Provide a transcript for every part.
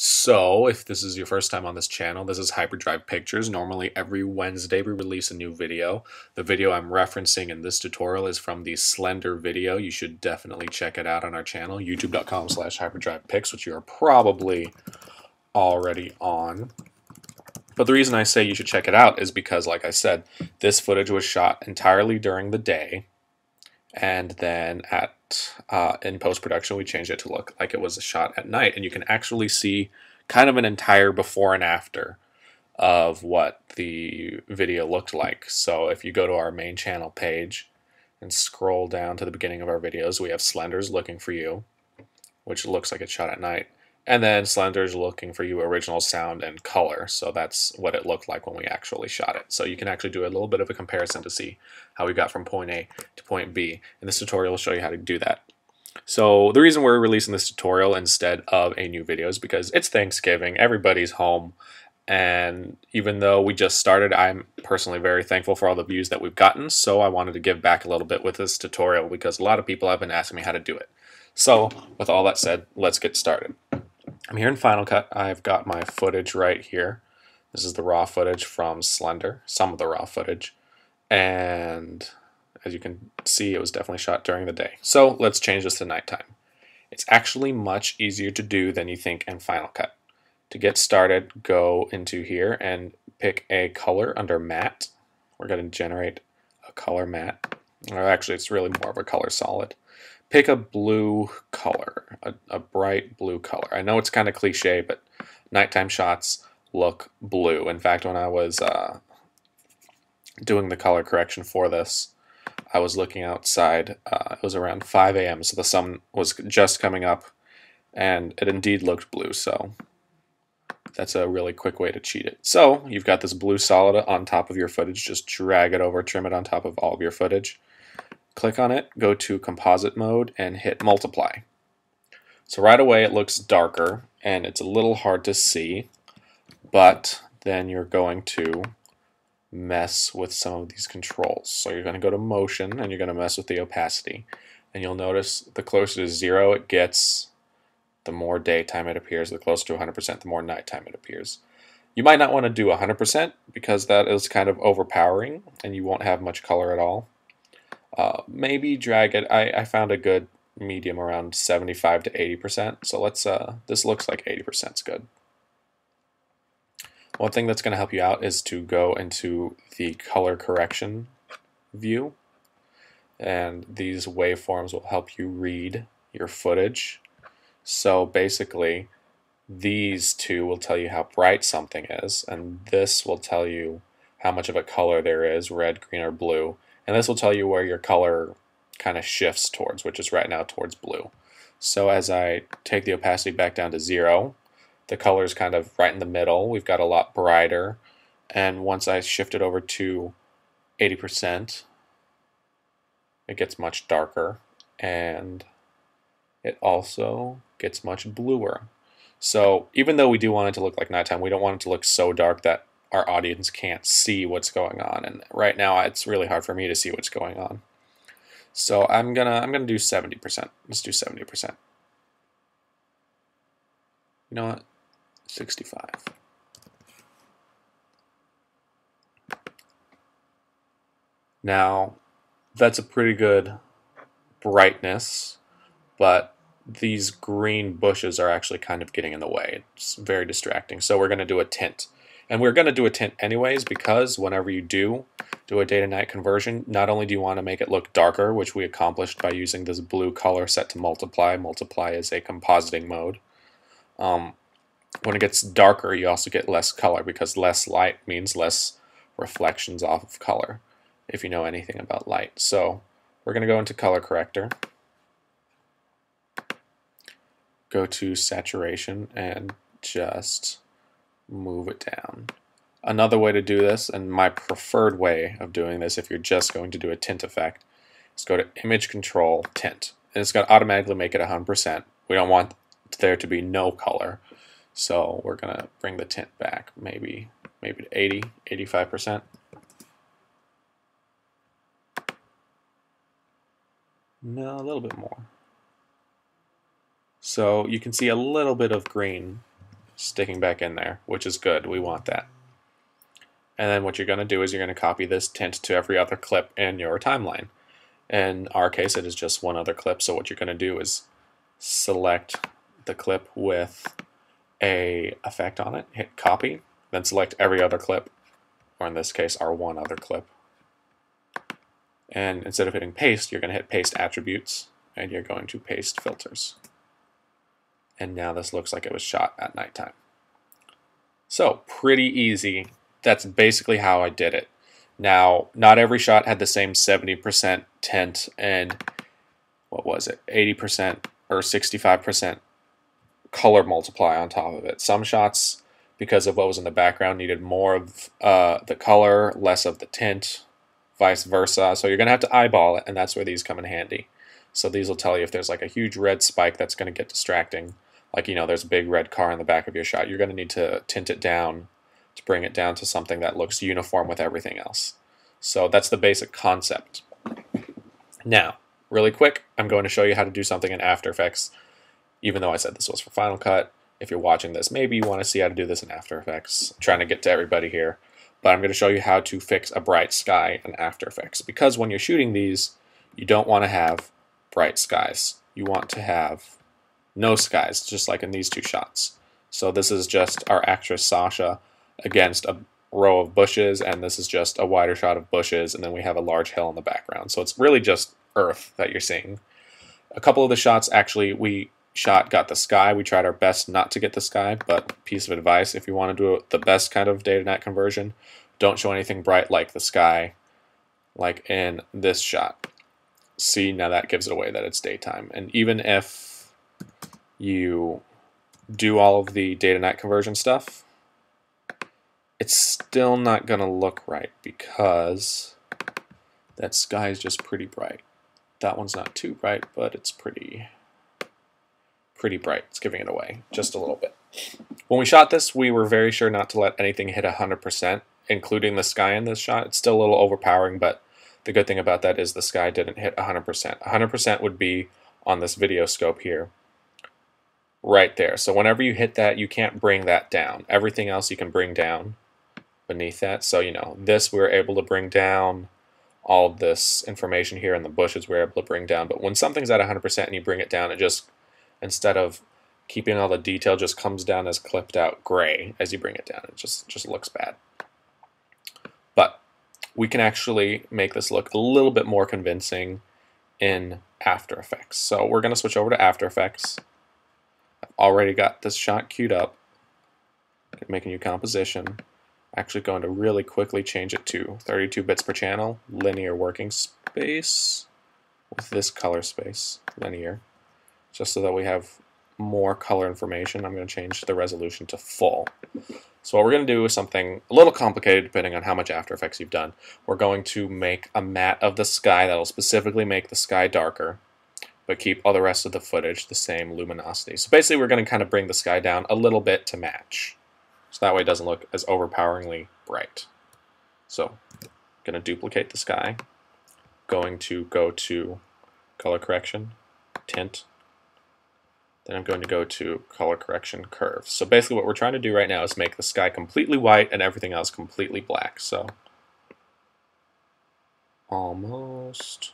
So, if this is your first time on this channel, this is Hyperdrive Pictures. Normally, every Wednesday we release a new video. The video I'm referencing in this tutorial is from the Slender video. You should definitely check it out on our channel, youtube.com slash hyperdrivepics, which you are probably already on. But the reason I say you should check it out is because, like I said, this footage was shot entirely during the day. And then at uh, in post production, we changed it to look like it was a shot at night, and you can actually see kind of an entire before and after of what the video looked like. So if you go to our main channel page and scroll down to the beginning of our videos, we have Slenders looking for you, which looks like it's shot at night. And then Slender's looking for you original sound and color. So that's what it looked like when we actually shot it. So you can actually do a little bit of a comparison to see how we got from point A to point B. And this tutorial will show you how to do that. So the reason we're releasing this tutorial instead of a new video is because it's Thanksgiving, everybody's home, and even though we just started, I'm personally very thankful for all the views that we've gotten, so I wanted to give back a little bit with this tutorial because a lot of people have been asking me how to do it. So with all that said, let's get started. I'm here in Final Cut. I've got my footage right here. This is the raw footage from Slender, some of the raw footage. And as you can see, it was definitely shot during the day. So let's change this to nighttime. It's actually much easier to do than you think in Final Cut. To get started, go into here and pick a color under matte. We're going to generate a color matte. Or actually, it's really more of a color solid pick a blue color, a, a bright blue color. I know it's kind of cliche, but nighttime shots look blue. In fact, when I was uh, doing the color correction for this, I was looking outside. Uh, it was around 5 a.m., so the sun was just coming up, and it indeed looked blue, so that's a really quick way to cheat it. So you've got this blue solid on top of your footage. Just drag it over, trim it on top of all of your footage. Click on it, go to composite mode, and hit multiply. So right away it looks darker and it's a little hard to see, but then you're going to mess with some of these controls. So you're going to go to motion and you're going to mess with the opacity. And you'll notice the closer to zero it gets, the more daytime it appears, the closer to 100%, the more nighttime it appears. You might not want to do 100% because that is kind of overpowering and you won't have much color at all. Maybe drag it. I, I found a good medium around 75 to 80%. So let's, uh, this looks like 80% is good. One thing that's going to help you out is to go into the color correction view. And these waveforms will help you read your footage. So basically, these two will tell you how bright something is, and this will tell you how much of a color there is, red, green, or blue. And this will tell you where your color kind of shifts towards, which is right now towards blue. So as I take the opacity back down to zero, the color is kind of right in the middle. We've got a lot brighter. And once I shift it over to 80%, it gets much darker. And it also gets much bluer. So even though we do want it to look like nighttime, we don't want it to look so dark that our audience can't see what's going on. And right now it's really hard for me to see what's going on. So I'm gonna I'm gonna do 70%. Let's do 70%. You know what? 65. Now, that's a pretty good brightness, but these green bushes are actually kind of getting in the way. It's very distracting. So we're going to do a tint. And we're going to do a tint anyways because whenever you do do a day to night conversion, not only do you want to make it look darker, which we accomplished by using this blue color set to multiply. Multiply is a compositing mode. Um, when it gets darker, you also get less color because less light means less reflections off of color, if you know anything about light. So we're going to go into color corrector, go to saturation, and just move it down. Another way to do this, and my preferred way of doing this if you're just going to do a tint effect, is go to Image Control, Tint. And it's going to automatically make it 100%. We don't want there to be no color. So we're going to bring the tint back maybe maybe to 80, 85%. No, a little bit more. So you can see a little bit of green sticking back in there, which is good. We want that. And then what you're going to do is you're going to copy this tint to every other clip in your timeline. In our case, it is just one other clip. So what you're going to do is select the clip with a effect on it, hit copy, then select every other clip, or in this case, our one other clip. And instead of hitting paste, you're going to hit paste attributes, and you're going to paste filters. And now this looks like it was shot at nighttime. So pretty easy that's basically how I did it. Now, not every shot had the same 70% tint and what was it, 80% or 65% color multiply on top of it. Some shots, because of what was in the background, needed more of uh, the color, less of the tint, vice versa. So you're going to have to eyeball it, and that's where these come in handy. So these will tell you if there's like a huge red spike that's going to get distracting. Like, you know, there's a big red car in the back of your shot. You're going to need to tint it down to bring it down to something that looks uniform with everything else. So that's the basic concept. Now, really quick, I'm going to show you how to do something in After Effects, even though I said this was for Final Cut. If you're watching this, maybe you want to see how to do this in After Effects. I'm trying to get to everybody here. But I'm going to show you how to fix a bright sky in After Effects. Because when you're shooting these, you don't want to have bright skies. You want to have no skies, just like in these two shots. So this is just our actress Sasha against a row of bushes, and this is just a wider shot of bushes, and then we have a large hill in the background. So it's really just earth that you're seeing. A couple of the shots actually we shot got the sky. We tried our best not to get the sky, but piece of advice, if you want to do the best kind of day to night conversion, don't show anything bright like the sky, like in this shot. See, now that gives it away that it's daytime. And even if you do all of the day to night conversion stuff, it's still not going to look right because that sky is just pretty bright. That one's not too bright, but it's pretty pretty bright. It's giving it away just a little bit. When we shot this, we were very sure not to let anything hit 100%, including the sky in this shot. It's still a little overpowering, but the good thing about that is the sky didn't hit 100%. 100% would be on this video scope here, right there. So whenever you hit that, you can't bring that down. Everything else you can bring down beneath that. So, you know, this we are able to bring down all this information here in the bushes we are able to bring down. But when something's at 100% and you bring it down, it just, instead of keeping all the detail, just comes down as clipped out gray as you bring it down. It just, just looks bad. But we can actually make this look a little bit more convincing in After Effects. So we're going to switch over to After Effects. Already got this shot queued up. Make a new composition actually going to really quickly change it to 32 bits per channel, linear working space with this color space, linear, just so that we have more color information. I'm going to change the resolution to full. So what we're going to do is something a little complicated depending on how much After Effects you've done. We're going to make a matte of the sky that will specifically make the sky darker, but keep all the rest of the footage the same luminosity. So basically we're going to kind of bring the sky down a little bit to match. So that way it doesn't look as overpoweringly bright. So going to duplicate the sky. Going to go to color correction, tint. Then I'm going to go to color correction curve. So basically what we're trying to do right now is make the sky completely white and everything else completely black. So almost.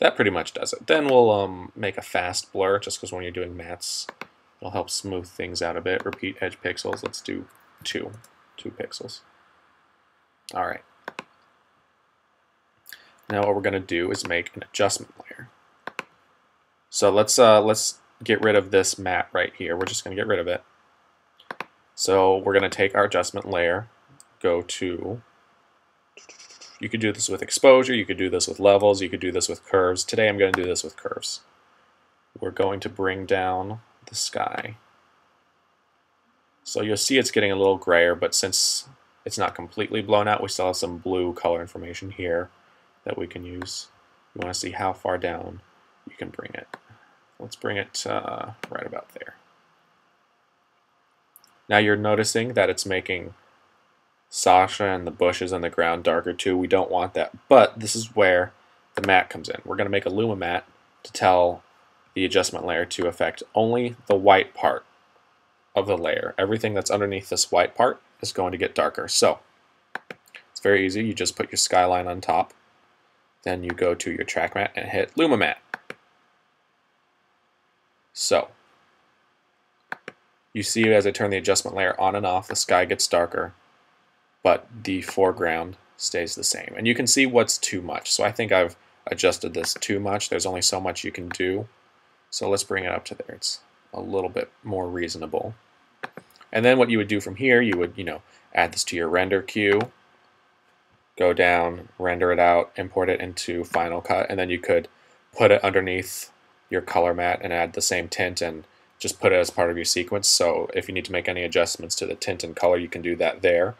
That pretty much does it. Then we'll um, make a fast blur just because when you're doing mattes, It'll help smooth things out a bit. Repeat edge pixels. Let's do two. Two pixels. All right. Now what we're going to do is make an adjustment layer. So let's uh, let's get rid of this matte right here. We're just going to get rid of it. So we're going to take our adjustment layer, go to, you could do this with exposure, you could do this with levels, you could do this with curves. Today I'm going to do this with curves. We're going to bring down the sky. So you'll see it's getting a little grayer, but since it's not completely blown out, we still have some blue color information here that we can use. You want to see how far down you can bring it. Let's bring it uh, right about there. Now you're noticing that it's making Sasha and the bushes on the ground darker too. We don't want that, but this is where the matte comes in. We're going to make a Luma matte to tell the adjustment layer to affect only the white part of the layer. Everything that's underneath this white part is going to get darker. So it's very easy. You just put your skyline on top. Then you go to your track matte and hit Luma Matte. So you see as I turn the adjustment layer on and off, the sky gets darker, but the foreground stays the same. And you can see what's too much. So I think I've adjusted this too much. There's only so much you can do. So let's bring it up to there. It's a little bit more reasonable. And then what you would do from here, you would, you know, add this to your render queue, go down, render it out, import it into Final Cut, and then you could put it underneath your color matte and add the same tint and just put it as part of your sequence. So if you need to make any adjustments to the tint and color, you can do that there.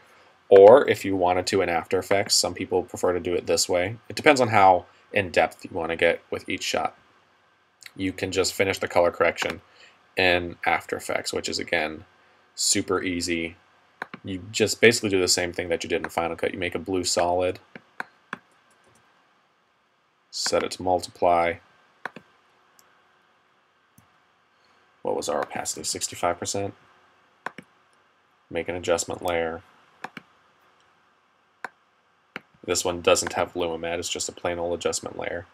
Or if you wanted to in After Effects, some people prefer to do it this way. It depends on how in-depth you want to get with each shot. You can just finish the color correction in After Effects, which is again super easy. You just basically do the same thing that you did in Final Cut. You make a blue solid, set it to multiply. What was our opacity? 65%. Make an adjustment layer. This one doesn't have Luma Matte, it's just a plain old adjustment layer.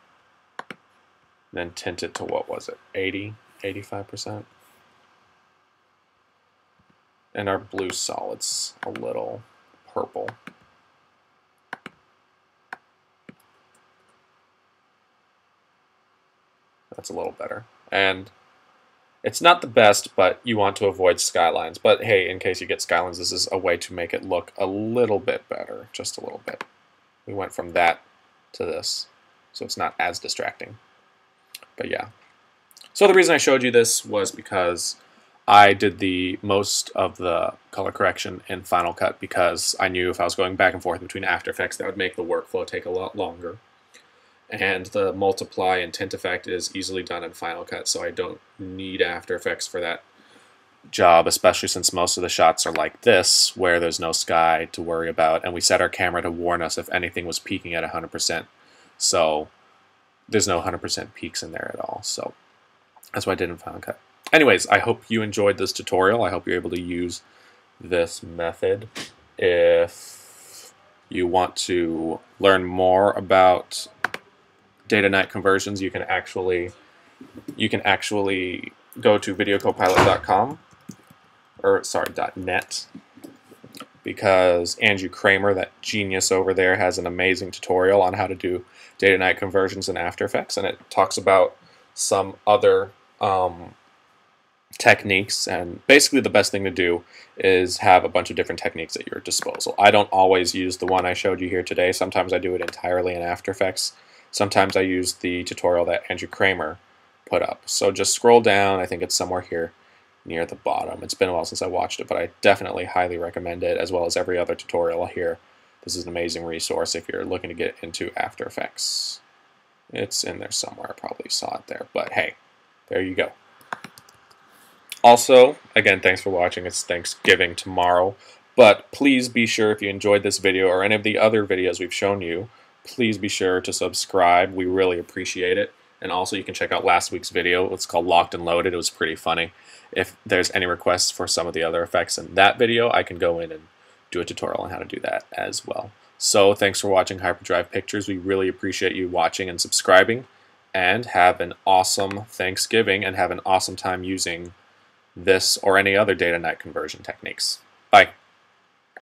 Then tint it to what was it? 80, 85%. And our blue solid's a little purple. That's a little better. And it's not the best, but you want to avoid skylines. But hey, in case you get skylines, this is a way to make it look a little bit better, just a little bit. We went from that to this, so it's not as distracting. But yeah. So the reason I showed you this was because I did the most of the color correction in Final Cut because I knew if I was going back and forth between After Effects, that would make the workflow take a lot longer. And the multiply and tint effect is easily done in Final Cut, so I don't need After Effects for that job, especially since most of the shots are like this, where there's no sky to worry about, and we set our camera to warn us if anything was peaking at 100%. So there's no 100% peaks in there at all. So that's why I didn't Final Cut. Anyways, I hope you enjoyed this tutorial. I hope you're able to use this method. If you want to learn more about day to night conversions, you can actually you can actually go to videocopilot.com or sorry, .net because Andrew Kramer, that genius over there, has an amazing tutorial on how to do day to night conversions in After Effects, and it talks about some other um, techniques. And basically, the best thing to do is have a bunch of different techniques at your disposal. I don't always use the one I showed you here today. Sometimes I do it entirely in After Effects. Sometimes I use the tutorial that Andrew Kramer put up. So just scroll down. I think it's somewhere here near the bottom. It's been a while since I watched it, but I definitely highly recommend it, as well as every other tutorial here. This is an amazing resource if you're looking to get into After Effects. It's in there somewhere. I probably saw it there, but hey, there you go. Also, again, thanks for watching. It's Thanksgiving tomorrow, but please be sure if you enjoyed this video or any of the other videos we've shown you, please be sure to subscribe. We really appreciate it. And also, you can check out last week's video. It's called Locked and Loaded. It was pretty funny. If there's any requests for some of the other effects in that video, I can go in and do a tutorial on how to do that as well. So thanks for watching Hyperdrive Pictures. We really appreciate you watching and subscribing. And have an awesome Thanksgiving and have an awesome time using this or any other day to night conversion techniques. Bye.